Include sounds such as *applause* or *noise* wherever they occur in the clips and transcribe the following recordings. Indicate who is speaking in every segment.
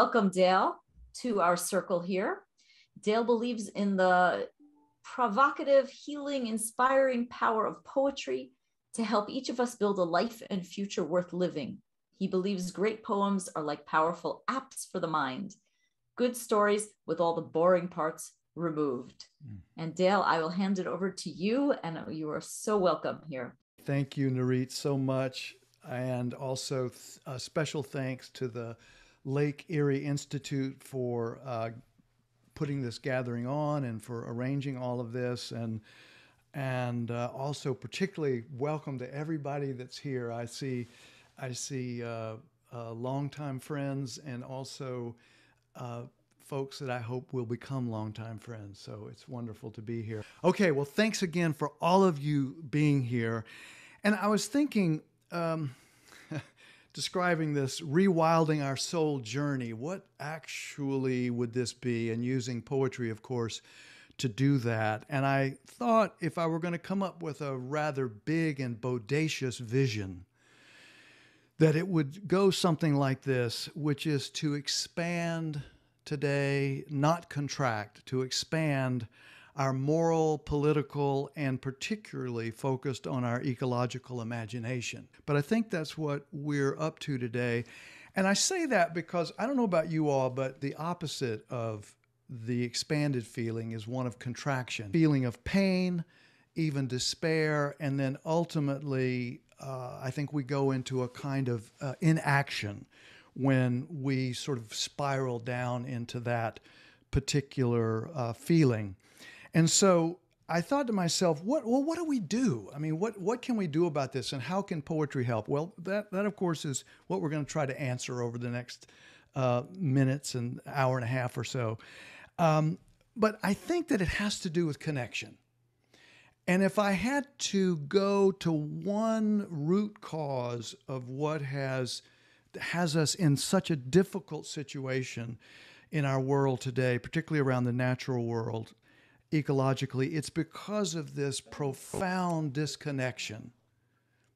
Speaker 1: welcome Dale to our circle here. Dale believes in the provocative, healing, inspiring power of poetry to help each of us build a life and future worth living. He believes great poems are like powerful apps for the mind, good stories with all the boring parts removed. Mm. And Dale, I will hand it over to you, and you are so welcome here.
Speaker 2: Thank you, Nurit, so much. And also a special thanks to the Lake Erie Institute for uh, putting this gathering on and for arranging all of this. And and uh, also particularly welcome to everybody that's here. I see, I see uh, uh, longtime friends and also uh, folks that I hope will become longtime friends. So it's wonderful to be here. Okay, well, thanks again for all of you being here. And I was thinking, um, describing this rewilding our soul journey, what actually would this be? And using poetry, of course, to do that. And I thought if I were going to come up with a rather big and bodacious vision, that it would go something like this, which is to expand today, not contract, to expand our moral, political, and particularly focused on our ecological imagination. But I think that's what we're up to today. And I say that because I don't know about you all, but the opposite of the expanded feeling is one of contraction, feeling of pain, even despair, and then ultimately, uh, I think we go into a kind of uh, inaction when we sort of spiral down into that particular uh, feeling. And so I thought to myself, what well, what do we do? I mean, what what can we do about this, and how can poetry help? Well, that that of course is what we're going to try to answer over the next uh, minutes and hour and a half or so. Um, but I think that it has to do with connection. And if I had to go to one root cause of what has has us in such a difficult situation in our world today, particularly around the natural world, ecologically, it's because of this profound disconnection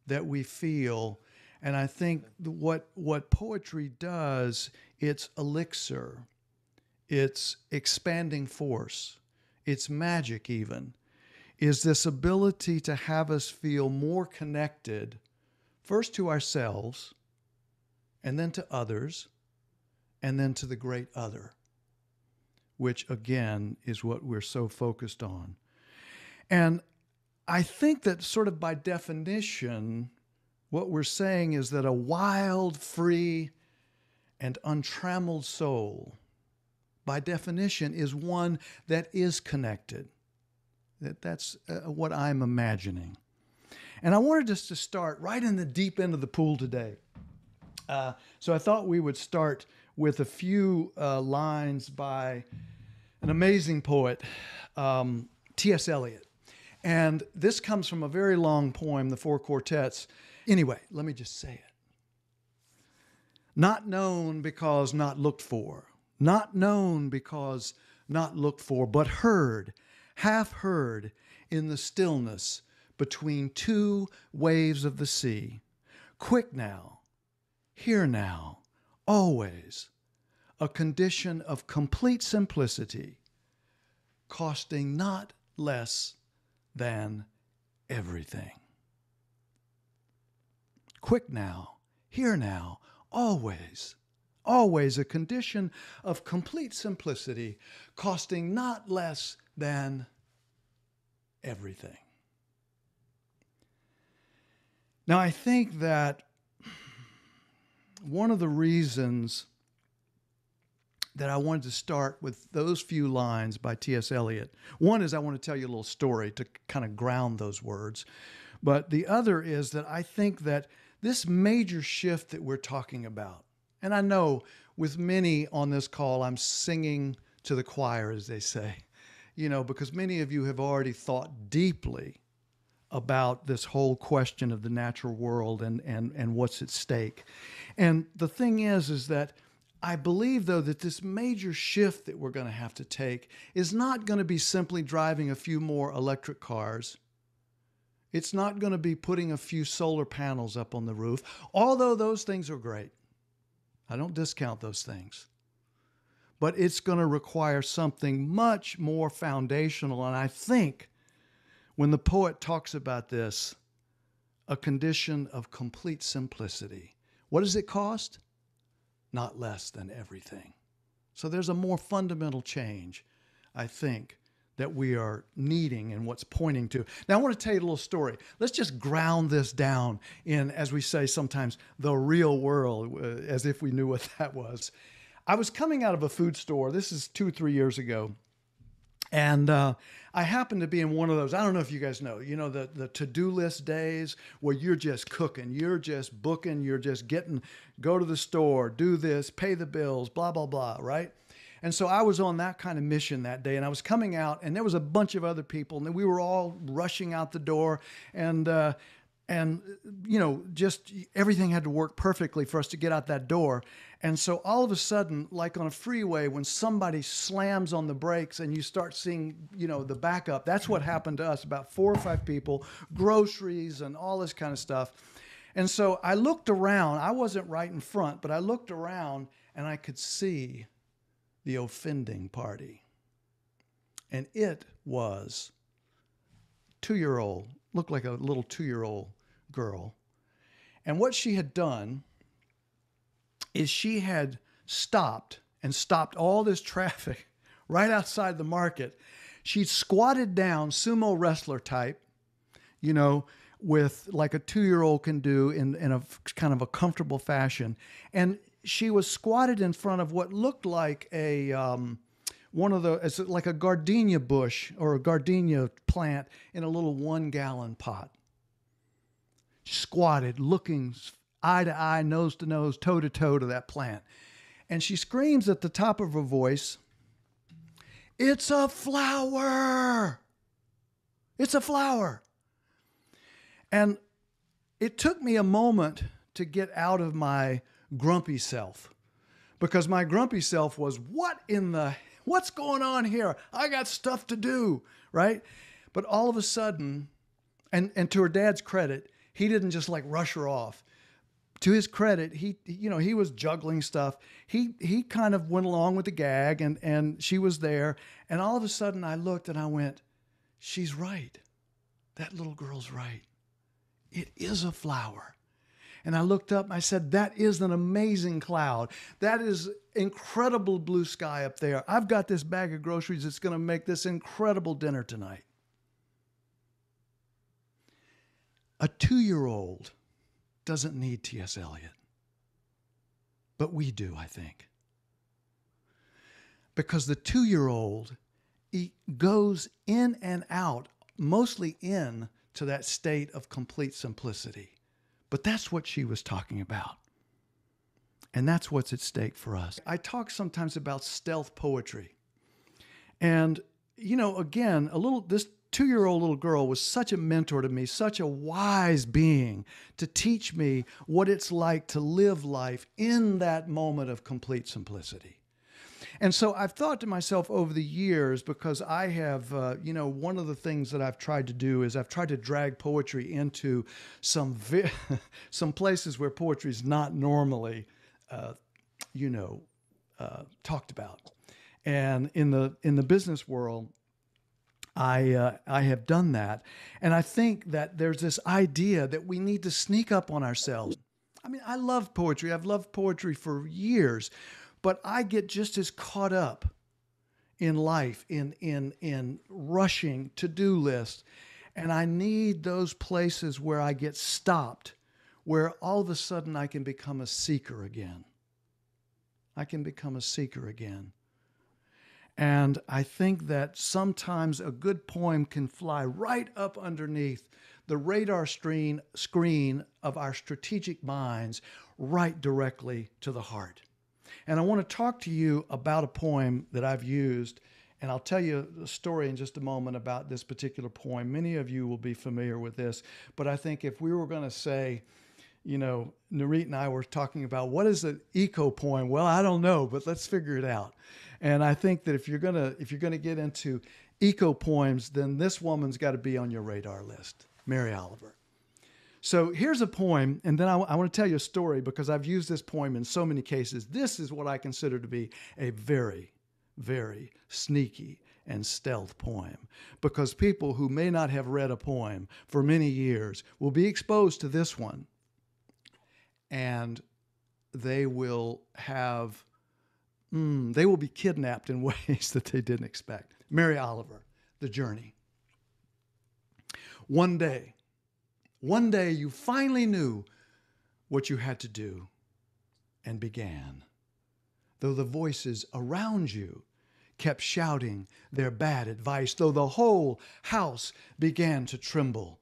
Speaker 2: that we feel. And I think what what poetry does, it's elixir, it's expanding force, it's magic even, is this ability to have us feel more connected, first to ourselves, and then to others, and then to the great other which again is what we're so focused on. And I think that, sort of by definition, what we're saying is that a wild, free, and untrammeled soul, by definition, is one that is connected. That, that's uh, what I'm imagining. And I wanted us to start right in the deep end of the pool today. Uh, so I thought we would start with a few uh, lines by an amazing poet, um, T.S. Eliot. And this comes from a very long poem, The Four Quartets. Anyway, let me just say it. Not known because not looked for, not known because not looked for, but heard, half heard in the stillness between two waves of the sea. Quick now, here now, always a condition of complete simplicity, costing not less than everything. Quick now, here now, always, always a condition of complete simplicity, costing not less than everything. Now, I think that one of the reasons that I wanted to start with those few lines by T.S. Eliot. One is I want to tell you a little story to kind of ground those words. But the other is that I think that this major shift that we're talking about, and I know with many on this call, I'm singing to the choir, as they say, you know, because many of you have already thought deeply about this whole question of the natural world and, and, and what's at stake. And the thing is, is that I believe, though, that this major shift that we're going to have to take is not going to be simply driving a few more electric cars. It's not going to be putting a few solar panels up on the roof, although those things are great. I don't discount those things. but it's going to require something much more foundational. And I think when the poet talks about this, a condition of complete simplicity, what does it cost? Not less than everything. So there's a more fundamental change, I think, that we are needing and what's pointing to. Now, I want to tell you a little story. Let's just ground this down in, as we say sometimes, the real world, uh, as if we knew what *laughs* that was. I was coming out of a food store. This is two, three years ago. And uh, I happened to be in one of those. I don't know if you guys know, you know, the, the to do list days where you're just cooking, you're just booking, you're just getting, go to the store, do this, pay the bills, blah, blah, blah, right? And so I was on that kind of mission that day, and I was coming out, and there was a bunch of other people, and we were all rushing out the door, and uh, and you know, just everything had to work perfectly for us to get out that door. And so all of a sudden, like on a freeway, when somebody slams on the brakes and you start seeing, you know, the backup, that's what happened to us. About four or five people, groceries and all this kind of stuff. And so I looked around. I wasn't right in front, but I looked around and I could see the offending party. And it was two year old, looked like a little two year old girl. And what she had done is she had stopped and stopped all this traffic *laughs* right outside the market. She'd squatted down, sumo wrestler type, you know, with like a two year old can do in, in a kind of a comfortable fashion. And she was squatted in front of what looked like a um, one of the it's like a gardenia bush or a gardenia plant in a little one gallon pot. Squatted, looking eye to eye, nose to nose, toe to toe to that plant, and she screams at the top of her voice, "It's a flower! It's a flower!" And it took me a moment to get out of my grumpy self because my grumpy self was what in the what's going on here? I got stuff to do right? But all of a sudden and and to her dad's credit he didn't just like rush her off. To his credit he you know he was juggling stuff. He he kind of went along with the gag and and she was there. And all of a sudden i looked and i went she's right. That little girl's right. It is a flower. And I looked up and I said, That is an amazing cloud. That is incredible blue sky up there. I've got this bag of groceries that's going to make this incredible dinner tonight. A two year old doesn't need T.S. Eliot, but we do, I think. Because the two year old goes in and out, mostly in to that state of complete simplicity. But that's what she was talking about. And that's what's at stake for us. I talk sometimes about stealth poetry. And, you know, again, a little, this two year old little girl was such a mentor to me, such a wise being to teach me what it's like to live life in that moment of complete simplicity. And so I've thought to myself over the years, because I have, uh, you know, one of the things that I've tried to do is I've tried to drag poetry into some vi- *laughs* some places where poetry is not normally, uh, you know, uh, talked about. And in the in the business world, I uh, I have done that, and I think that there's this idea that we need to sneak up on ourselves. I mean, I love poetry. I've loved poetry for years, but I get just as caught up in life, in in in rushing to-do lists. And I need those places where I get stopped, where all of a sudden I can become a seeker again. I can become a seeker again. And I think that sometimes a good poem can fly right up underneath the radar screen, screen of our strategic minds, right directly to the heart. And I want to talk to you about a poem that I've used. And I'll tell you a story in just a moment about this particular poem. Many of you will be familiar with this, but I think if we were going to say, you know, Nurit and I were talking about what is an eco poem. Well, I don't know, but let's figure it out. And I think that if you're gonna if you're gonna get into eco poems, then this woman's got to be on your radar list, Mary Oliver. So here's a poem, and then I, I want to tell you a story because I've used this poem in so many cases. This is what I consider to be a very, very sneaky and stealth poem because people who may not have read a poem for many years will be exposed to this one and they will have, mm, they will be kidnapped in *laughs* ways that they didn't expect. Mary Oliver, The Journey. One day, one day you finally knew what you had to do and began. Though the voices around you kept shouting their bad advice, though the whole house began to tremble,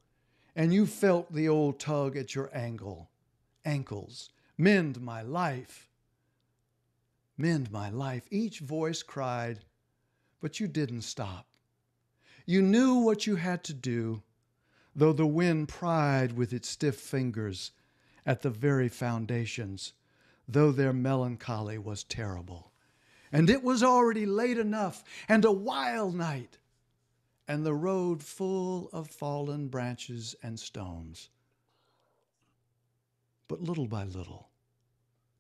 Speaker 2: and you felt the old tug at your ankle, ankles, mend my life, mend my life. Each voice cried, but you didn't stop. You knew what you had to do, though the wind pried with its stiff fingers at the very foundations, though their melancholy was terrible and it was already late enough, and a wild night, and the road full of fallen branches and stones. But little by little,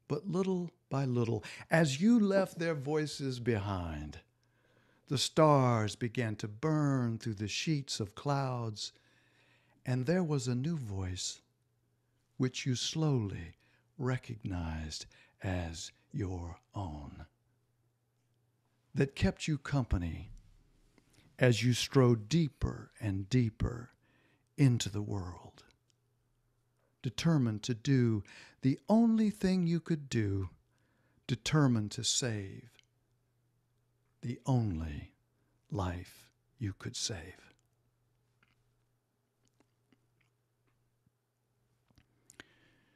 Speaker 2: but little by little, as you left their voices behind, the stars began to burn through the sheets of clouds, and there was a new voice which you slowly recognized as your own that kept you company as you strode deeper and deeper into the world, determined to do the only thing you could do, determined to save the only life you could save.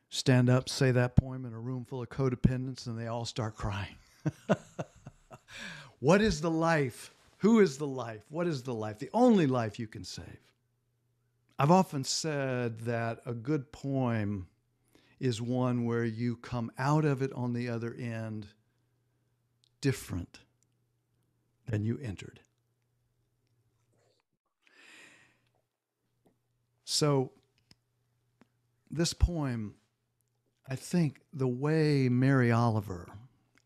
Speaker 2: Stand up, say that poem in a room full of codependents, and they all start crying. *laughs* What is the life? Who is the life? What is the life? The only life you can save. I've often said that a good poem is one where you come out of it on the other end different than you entered. So, this poem, I think the way Mary Oliver,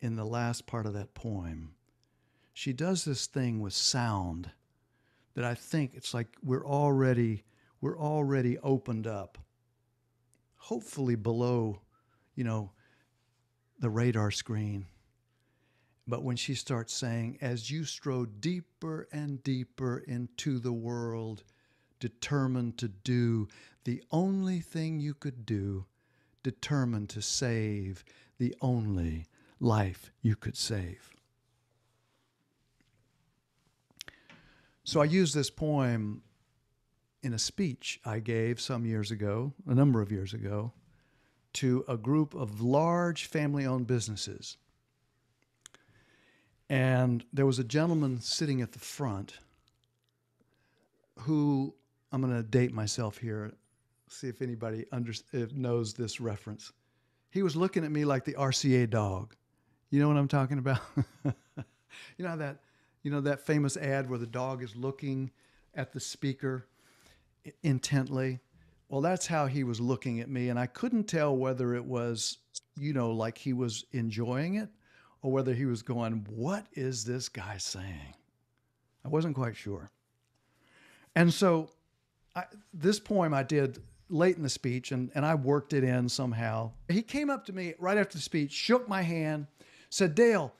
Speaker 2: in the last part of that poem, she does this thing with sound that I think it's like we're already we're already opened up. Hopefully below, you know, the radar screen. But when she starts saying, as you strode deeper and deeper into the world, determined to do the only thing you could do, determined to save the only life you could save. So I use this poem in a speech I gave some years ago, a number of years ago, to a group of large family owned businesses. And there was a gentleman sitting at the front who, I'm going to date myself here, see if anybody under, if knows this reference. He was looking at me like the RCA dog. You know what I'm talking about? *laughs* you know that you know that famous ad where the dog is looking at the speaker intently? Well, that's how he was looking at me. And I couldn't tell whether it was, you know, like he was enjoying it or whether he was going, What is this guy saying? I wasn't quite sure. And so I, this poem I did late in the speech and, and I worked it in somehow. He came up to me right after the speech, shook my hand, said, Dale,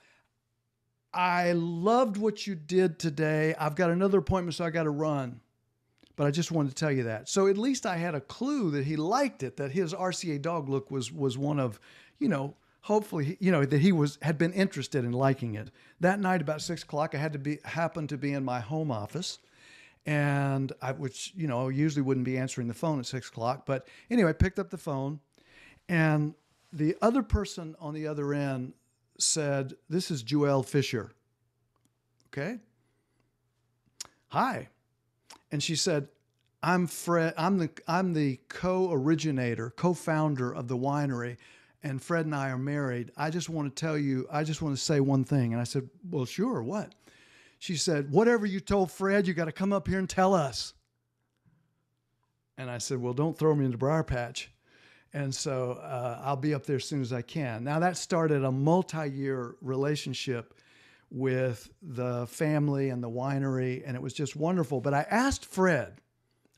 Speaker 2: I loved what you did today. I've got another appointment, so I got to run. But I just wanted to tell you that. So at least I had a clue that he liked it, that his RCA dog look was was one of, you know, hopefully, you know, that he was had been interested in liking it. That night about six o'clock, I had to be happened to be in my home office, and I, which you know usually wouldn't be answering the phone at six o'clock. But anyway, I picked up the phone, and the other person on the other end said, This is Juelle Fisher. Okay. Hi. And she said, I'm Fred, I'm the I'm the co-originator, co-founder of the winery, and Fred and I are married. I just want to tell you, I just want to say one thing. And I said, Well, sure, what? She said, Whatever you told Fred, you got to come up here and tell us. And I said, Well, don't throw me in the briar patch. And so uh, I'll be up there as soon as I can. Now, that started a multi year relationship with the family and the winery, and it was just wonderful. But I asked Fred,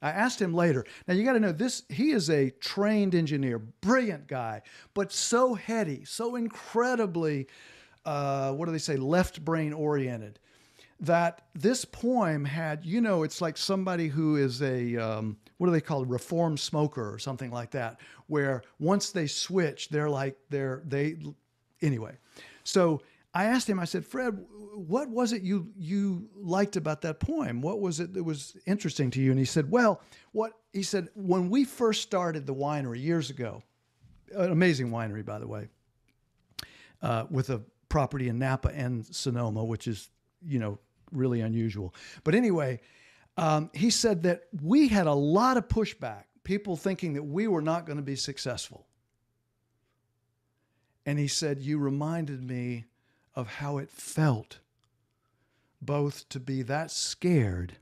Speaker 2: I asked him later. Now you got to know this. He is a trained engineer, brilliant guy, but so heady, so incredibly, uh, what do they say, left brain oriented. That this poem had, you know, it's like somebody who is a um, what do they call a reformed smoker or something like that, where once they switch, they're like they're they anyway. So I asked him, I said, Fred, what was it you you liked about that poem? What was it that was interesting to you? And he said, Well, what he said, when we first started the winery years ago, an amazing winery, by the way, uh, with a property in Napa and Sonoma, which is, you know, really unusual. But anyway, um, he said that we had a lot of pushback, people thinking that we were not going to be successful. And he said, You reminded me of how it felt both to be that scared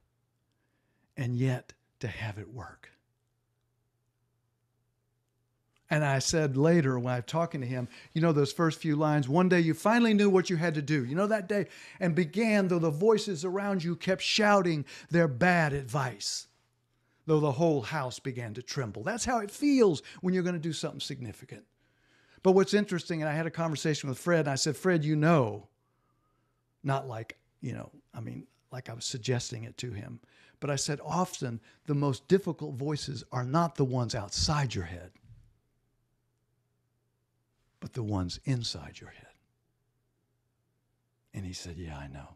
Speaker 2: and yet to have it work. And I said later when I was talking to him, you know, those first few lines, one day you finally knew what you had to do. You know, that day, and began, though the voices around you kept shouting their bad advice, though the whole house began to tremble. That's how it feels when you're going to do something significant. But what's interesting, and I had a conversation with Fred, and I said, Fred, you know, not like, you know, I mean, like I was suggesting it to him, but I said, often the most difficult voices are not the ones outside your head, but the ones inside your head. And he said, Yeah, I know.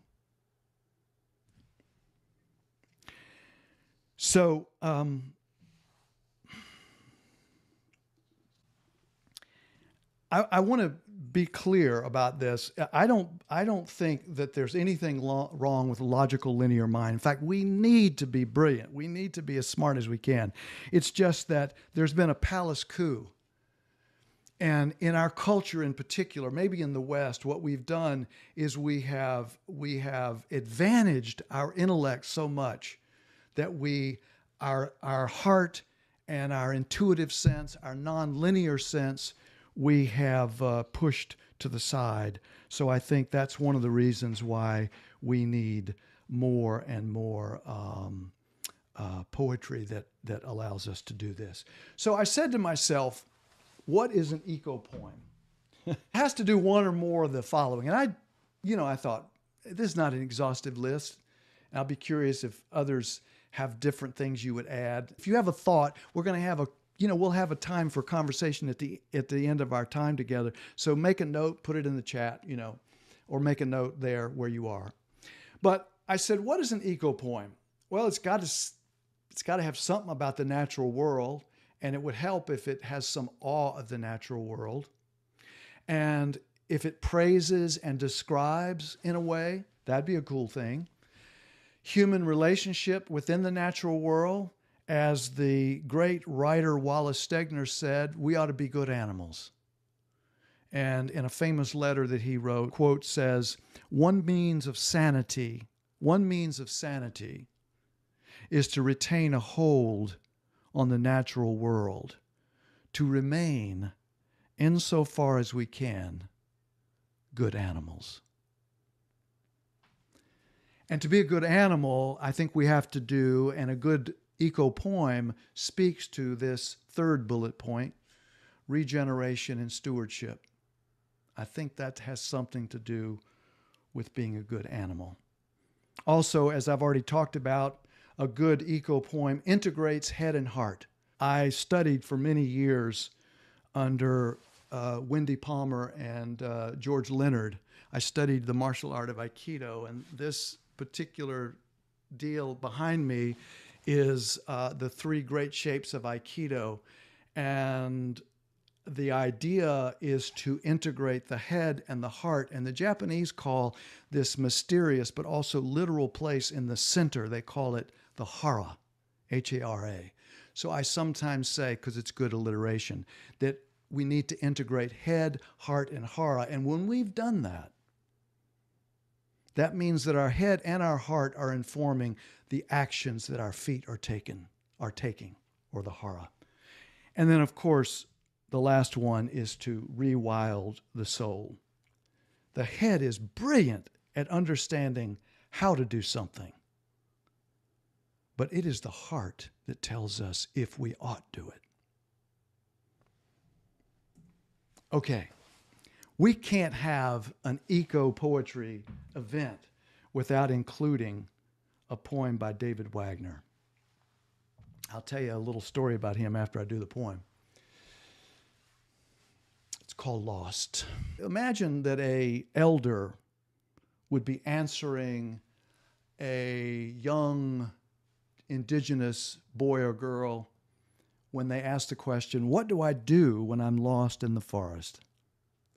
Speaker 2: So, um, I, I want to be clear about this. I don't I don't think that there's anything lo- wrong with logical linear mind. In fact, we need to be brilliant. We need to be as smart as we can. It's just that there's been a palace coup. And in our culture in particular, maybe in the West, what we've done is we have we have advantaged our intellect so much that we our our heart and our intuitive sense, our nonlinear sense we have uh, pushed to the side. So I think that's one of the reasons why we need more and more um, uh, poetry that that allows us to do this. So I said to myself, "What is an eco poem?" it has to do one or more of the following, and I, you know, I thought this is not an exhaustive list. And I'll be curious if others have different things you would add. If you have a thought, we're going to have a you know, we'll have a time for conversation at the at the end of our time together. So make a note, put it in the chat, you know, or make a note there where you are. But I said, what is an eco poem? Well, it's got to it's got to have something about the natural world, and it would help if it has some awe of the natural world. And if it praises and describes in a way, that'd be a cool thing. Human relationship within the natural world, as the great writer Wallace Stegner said, we ought to be good animals. And in a famous letter that he wrote, quote says, one means of sanity, one means of sanity is to retain a hold on the natural world, to remain, insofar as we can, good animals. And to be a good animal, I think we have to do, and a good eco poem speaks to this third bullet point regeneration and stewardship. I think that has something to do with being a good animal. Also, as I've already talked about, a good eco poem integrates head and heart. I studied for many years under uh, Wendy Palmer and uh, George Leonard. I studied the martial art of Aikido, and this particular deal behind me is uh, the three great shapes of Aikido. And the idea is to integrate the head and the heart. And the Japanese call this mysterious but also literal place in the center, they call it the hara, H A R A. So I sometimes say, because it's good alliteration, that we need to integrate head, heart, and hara. And when we've done that, that means that our head and our heart are informing the actions that our feet are taken are taking or the hara. And then, of course, the last one is to rewild the soul. The head is brilliant at understanding how to do something, but it is the heart that tells us if we ought to do it. Okay, we can't have an eco poetry event without including a poem by David Wagoner. I'll tell you a little story about him after I do the poem. It's called Lost. Imagine that a elder would be answering a young indigenous boy or girl when they ask the question, What do I do when I'm lost in the forest?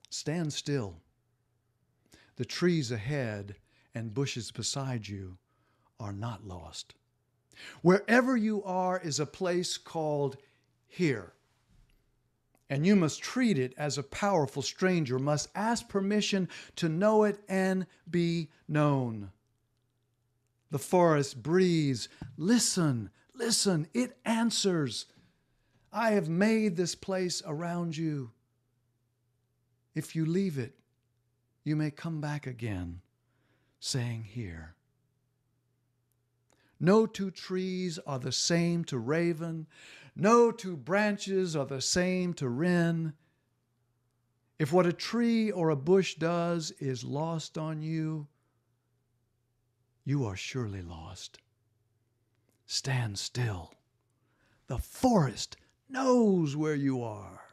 Speaker 2: Stand still. The trees ahead and bushes beside you are not lost. Wherever you are is a place called here. And you must treat it as a powerful stranger, must ask permission to know it and be known. The forest breathes. Listen, listen, it answers. I have made this place around you. If you leave it, you may come back again, saying, Here. No two trees are the same to raven, no two branches are the same to wren. If what a tree or a bush does is lost on you, you are surely lost. Stand still. The forest knows where you are.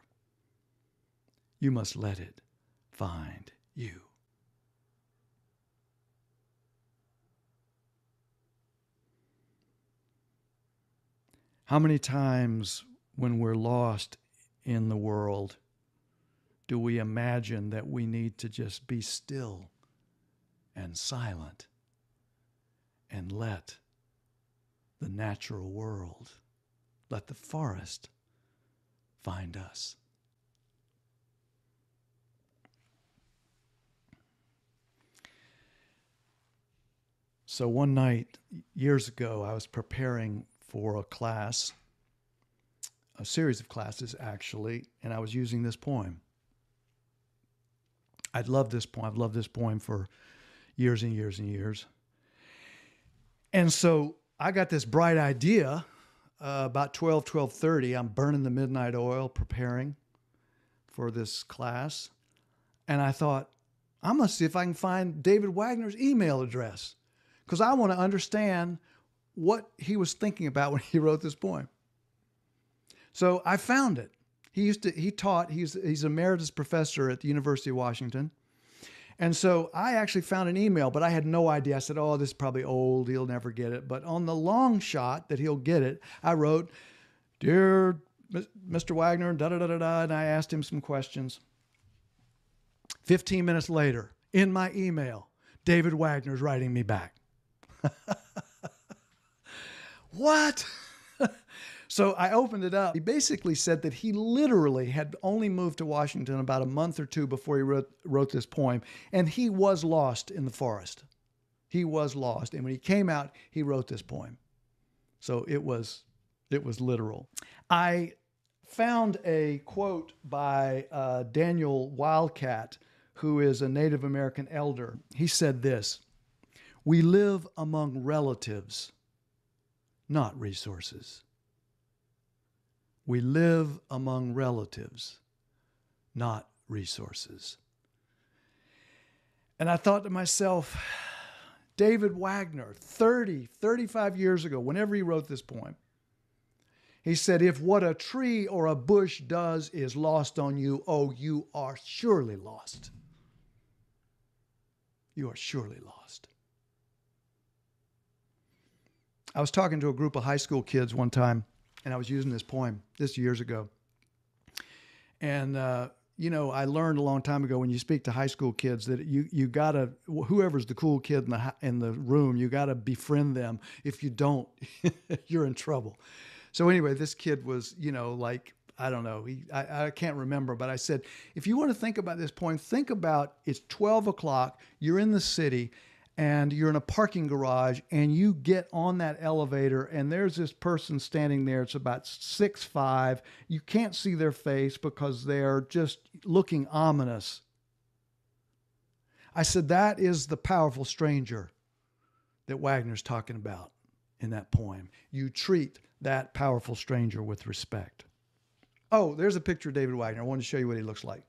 Speaker 2: You must let it find you. How many times when we're lost in the world do we imagine that we need to just be still and silent and let the natural world, let the forest find us? So one night, years ago, I was preparing for a class, a series of classes actually, and I was using this poem. I'd loved this poem. I've loved this poem for years and years and years. And so I got this bright idea uh, about 12, 12.30. I'm burning the midnight oil, preparing for this class. And I thought, I'm going to see if I can find David Wagoner's email address because I want to understand what he was thinking about when he wrote this poem. So I found it. He used to he taught he's he's emeritus professor at the University of Washington. And so I actually found an email, but I had no idea. I said, "Oh, this is probably old. He'll never get it." But on the long shot that he'll get it, I wrote, "Dear Mr. Wagoner, da da da da da," and I asked him some questions. 15 minutes later, in my email, David Wagoner's writing me back. *laughs* What? *laughs* so I opened it up. He basically said that he literally had only moved to Washington about a month or two before he wrote, wrote this poem, and he was lost in the forest. He was lost. And when he came out, he wrote this poem. So it was it was literal. I found a quote by uh, Daniel Wildcat, who is a Native American elder. He said this We live among relatives not resources. We live among relatives, not resources. And I thought to myself, David Wagoner, 30, 35 years ago, whenever he wrote this poem, he said, If what a tree or a bush does is lost on you, oh, you are surely lost. You are surely lost. I was talking to a group of high school kids one time, and I was using this poem this years ago. And uh, you know, I learned a long time ago when you speak to high school kids that you you gotta whoever's the cool kid in the in the room, you gotta befriend them. If you don't, *laughs* you're in trouble. So anyway, this kid was you know like I don't know. He, I, I can't remember, but I said, if you want to think about this poem, think about it's 12 o'clock, you're in the city, and you're in a parking garage and you get on that elevator and there's this person standing there. It's about six five. You can't see their face because they're just looking ominous. I said that is the powerful stranger that wagoner's talking about in that poem. You treat that powerful stranger with respect. Oh there's a picture of david wagner. I wanted to show you what he looks like.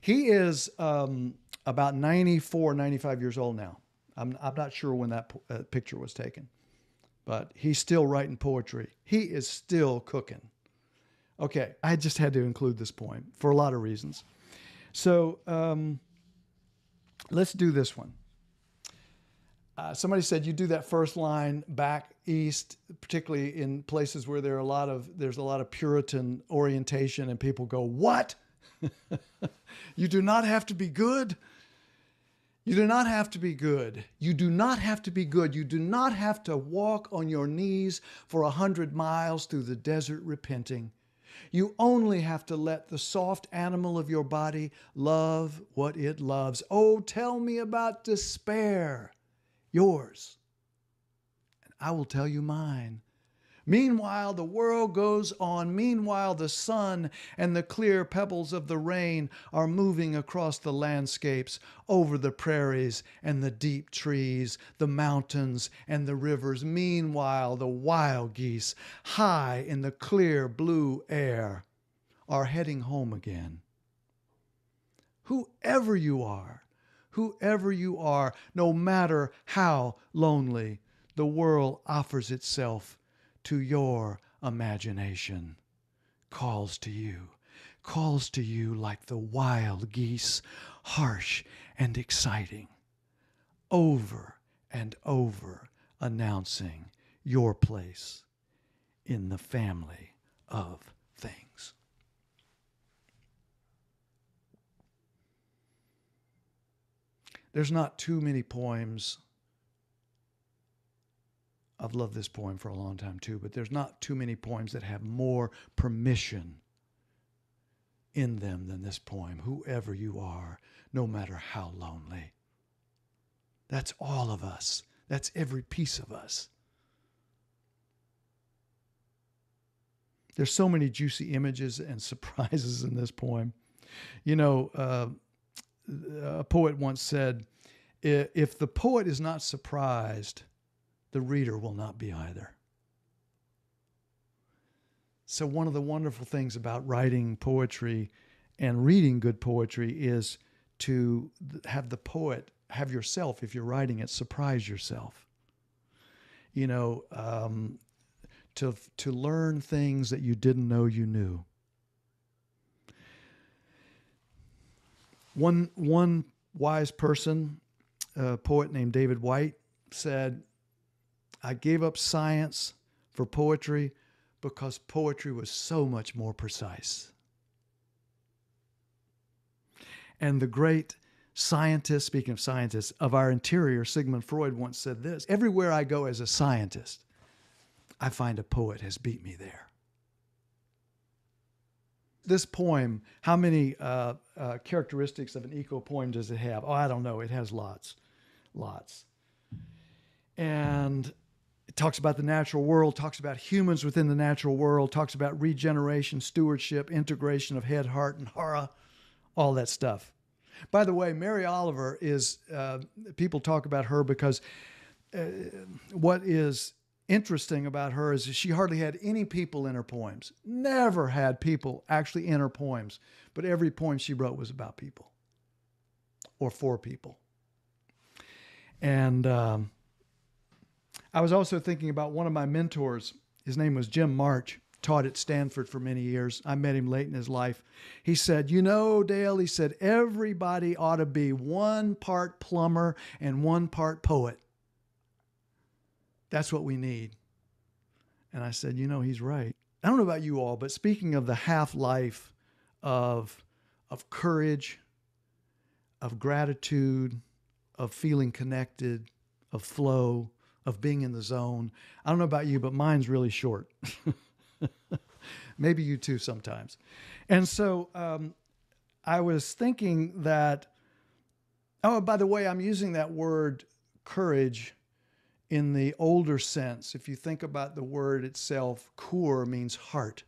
Speaker 2: He is um, about 94 95 years old now I'm, I'm not sure when that uh, picture was taken, but he's still writing poetry. He is still cooking. Okay, I just had to include this point for a lot of reasons. So um, let's do this one. Uh, somebody said you do that first line back east, particularly in places where there are a lot of there's a lot of Puritan orientation, and people go, "What? *laughs* you do not have to be good." You do not have to be good. You do not have to be good. You do not have to walk on your knees for a hundred miles through the desert repenting. You only have to let the soft animal of your body love what it loves. Oh, tell me about despair, yours, and I will tell you mine. Meanwhile, the world goes on. Meanwhile, the sun and the clear pebbles of the rain are moving across the landscapes, over the prairies and the deep trees, the mountains and the rivers. Meanwhile, the wild geese, high in the clear blue air, are heading home again. Whoever you are, whoever you are, no matter how lonely, the world offers itself to your imagination, calls to you, calls to you like the wild geese, harsh and exciting, over and over announcing your place in the family of things. There's not too many poems I've loved this poem for a long time too, but there's not too many poems that have more permission in them than this poem. Whoever you are, no matter how lonely. That's all of us. That's every piece of us. There's so many juicy images and *laughs* surprises in this poem. You know, uh, a poet once said, if the poet is not surprised, the reader will not be either. So, one of the wonderful things about writing poetry and reading good poetry is to have the poet, have yourself, if you're writing it, surprise yourself. You know, um, to, to learn things that you didn't know you knew. One, one wise person, a poet named David Whyte, said, I gave up science for poetry because poetry was so much more precise. And the great scientist, speaking of scientists, of our interior, Sigmund Freud once said this Everywhere I go as a scientist, I find a poet has beat me there. This poem, how many uh, uh, characteristics of an eco poem does it have? Oh, I don't know. It has lots, lots. And talks about the natural world, talks about humans within the natural world, talks about regeneration, stewardship, integration of head, heart, and hara, all that stuff. By the way, Mary Oliver is, uh, people talk about her because uh, what is interesting about her is she hardly had any people in her poems, never had people actually in her poems, but every poem she wrote was about people or for people. And, um, I was also thinking about one of my mentors. His name was Jim March, taught at Stanford for many years. I met him late in his life. He said, You know, Dale, he said, everybody ought to be one part plumber and one part poet. That's what we need. And I said, You know, he's right. I don't know about you all, but speaking of the half life of, of courage, of gratitude, of feeling connected, of flow, of being in the zone. I don't know about you, but mine's really short. *laughs* Maybe you too sometimes. And so um, I was thinking that, oh, by the way, I'm using that word courage in the older sense. If you think about the word itself, kur means heart.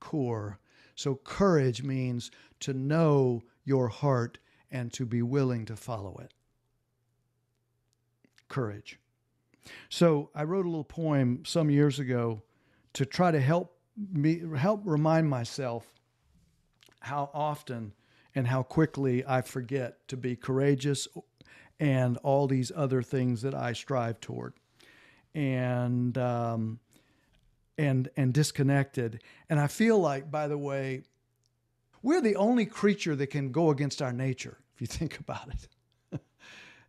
Speaker 2: core. So courage means to know your heart and to be willing to follow it. Courage. So I wrote a little poem some years ago to try to help me help remind myself how often and how quickly I forget to be courageous and all these other things that I strive toward, and um, and and disconnected. And I feel like, by the way, we're the only creature that can go against our nature. If you think *laughs* about it.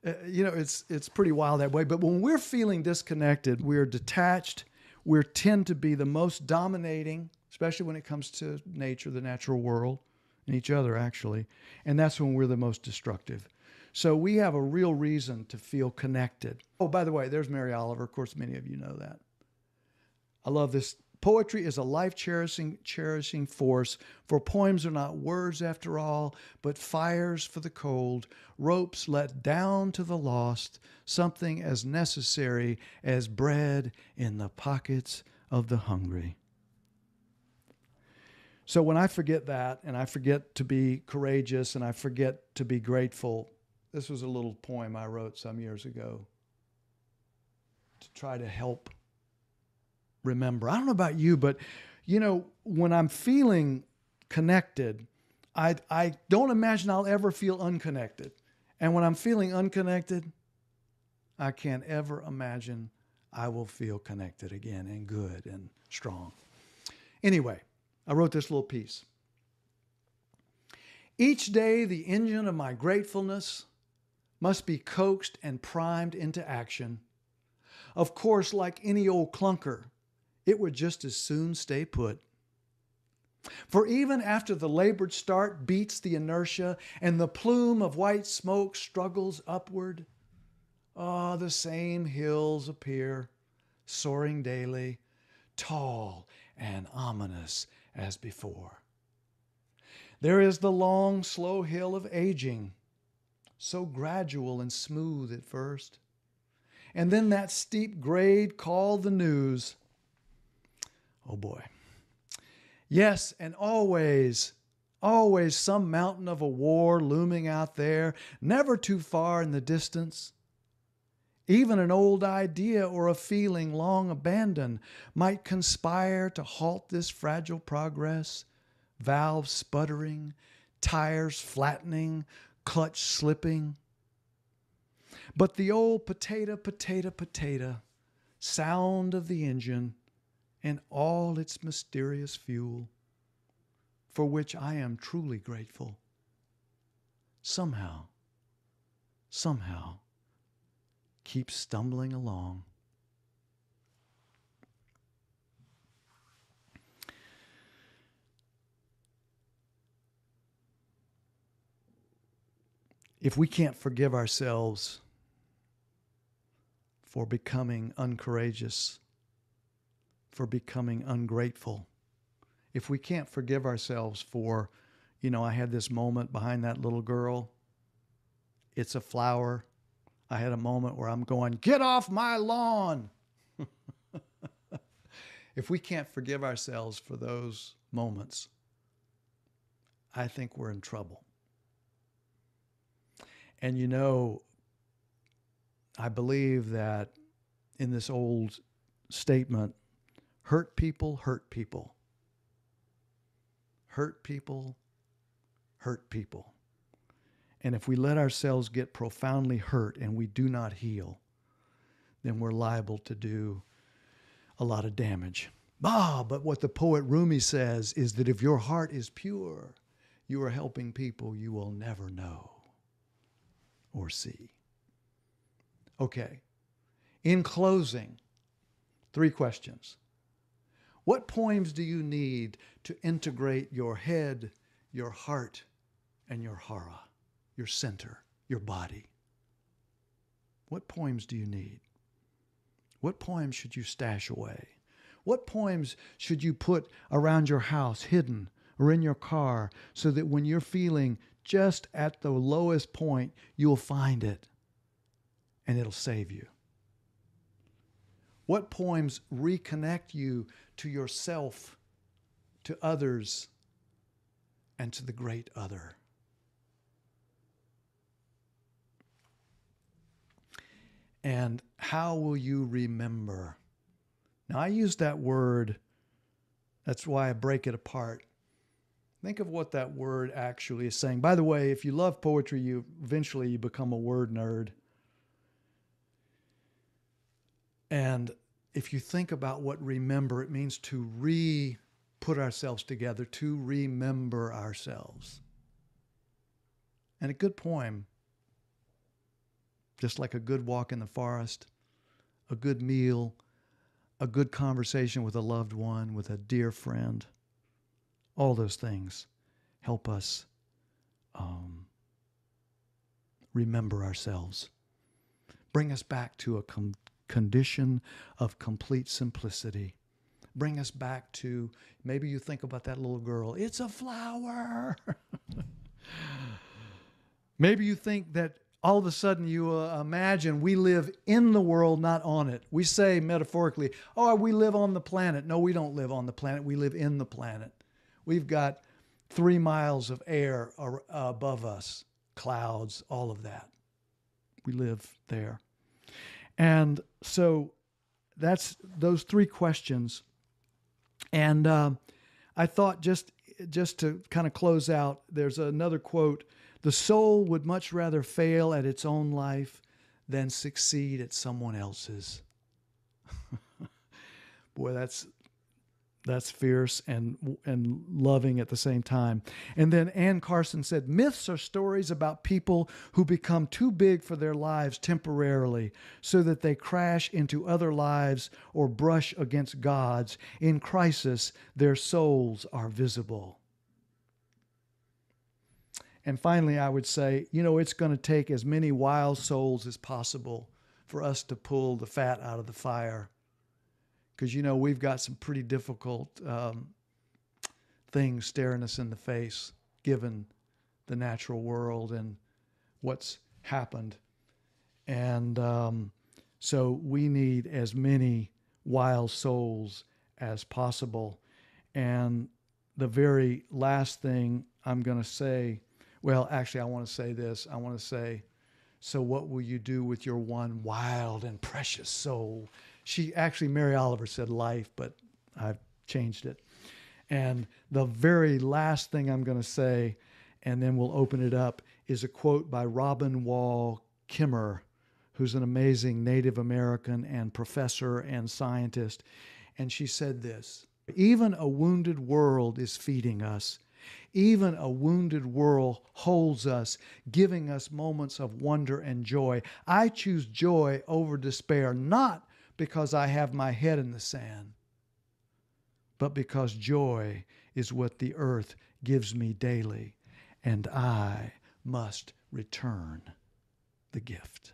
Speaker 2: Uh, you know, it's it's pretty wild that way. But when we're feeling disconnected, we're detached. We tend to be the most dominating, especially when it comes to nature, the natural world, and each other actually. And that's when we're the most destructive. So we have a real reason to feel connected. Oh, by the way, there's Mary Oliver. Of course, many of you know that. I love this Poetry is a life cherishing, cherishing force, for poems are not words after all, but fires for the cold, ropes let down to the lost, something as necessary as bread in the pockets of the hungry. So when I forget that, and I forget to be courageous, and I forget to be grateful, this was a little poem I wrote some years ago to try to help remember. I don't know about you, but you know, when I'm feeling connected, I I don't imagine I'll ever feel unconnected. And when I'm feeling unconnected, I can't ever imagine I will feel connected again and good and strong. Anyway, I wrote this little piece. Each day, the engine of my gratefulness must be coaxed and primed into action. Of course, like any old clunker, it would just as soon stay put. For even after the labored start beats the inertia and the plume of white smoke struggles upward, ah, oh, the same hills appear, soaring daily, tall and ominous as before. There is the long, slow hill of aging, so gradual and smooth at first. And then that steep grade called the news Oh boy. Yes, and always, always some mountain of a war looming out there, never too far in the distance. Even an old idea or a feeling long abandoned might conspire to halt this fragile progress. Valves sputtering, tires flattening, clutch slipping. But the old potato, potato, potato sound of the engine and all its mysterious fuel, for which I am truly grateful, somehow, somehow keep stumbling along. If we can't forgive ourselves for becoming uncourageous, for becoming ungrateful. If we can't forgive ourselves for, you know, I had this moment behind that little girl, it's a flower. I had a moment where I'm going, get off my lawn. *laughs* if we can't forgive ourselves for those moments, I think we're in trouble. And you know, I believe that in this old statement, Hurt people hurt people. Hurt people hurt people. And if we let ourselves get profoundly hurt and we do not heal, then we're liable to do a lot of damage. Ah, but what the poet Rumi says is that if your heart is pure, you are helping people you will never know or see. Okay. In closing, three questions. What poems do you need to integrate your head, your heart, and your hara, your center, your body? What poems do you need? What poems should you stash away? What poems should you put around your house, hidden, or in your car, so that when you're feeling just at the lowest point, you'll find it and it'll save you? What poems reconnect you to yourself, to others, and to the great other? And how will you remember? Now, I use that word, that's why I break it apart. Think of what that word actually is saying. By the way, if you love poetry, you eventually you become a word nerd. And if you think about what remember, it means to re put ourselves together, to remember ourselves. And a good poem, just like a good walk in the forest, a good meal, a good conversation with a loved one, with a dear friend, all those things help us um, remember ourselves, bring us back to a com- condition of complete simplicity. Bring us back to maybe you think about that little girl, it's a flower. *laughs* maybe you think that all of a sudden you uh, imagine we live in the world, not on it. We say metaphorically, oh, we live on the planet. No, we don't live on the planet. We live in the planet. We've got three miles of air above us, clouds, all of that. We live there. And so that's those three questions. And uh, I thought just just to kind of close out, there's another quote: "The soul would much rather fail at its own life than succeed at someone else's." *laughs* Boy, that's that's fierce and and loving at the same time. And then Anne Carson said, "Myths are stories about people who become too big for their lives temporarily, so that they crash into other lives or brush against God's. In crisis, their souls are visible." And finally, I would say, you know, it's going to take as many wild souls as possible for us to pull the fat out of the fire because you know we've got some pretty difficult um, things staring us in the face, given the natural world and what's happened, and um, so we need as many wild souls as possible. And the very last thing I'm going to say, well, actually, I want to say this. I want to say, so what will you do with your one wild and precious soul? She actually Mary Oliver said life, but I've changed it. And the very last thing I'm going to say, and then we'll open it up, is a quote by Robin Wall Kimmerer, who's an amazing Native American and professor and scientist. And she said this Even a wounded world is feeding us. Even a wounded world holds us, giving us moments of wonder and joy. I choose joy over despair, not because I have my head in the sand, but because joy is what the earth gives me daily, and I must return the gift.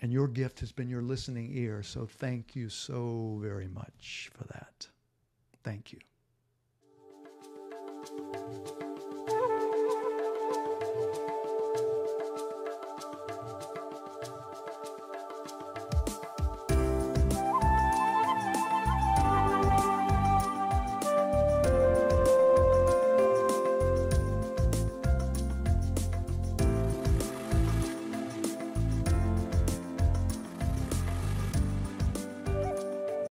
Speaker 2: And your gift has been your listening ear, so thank you so very much for that. Thank you.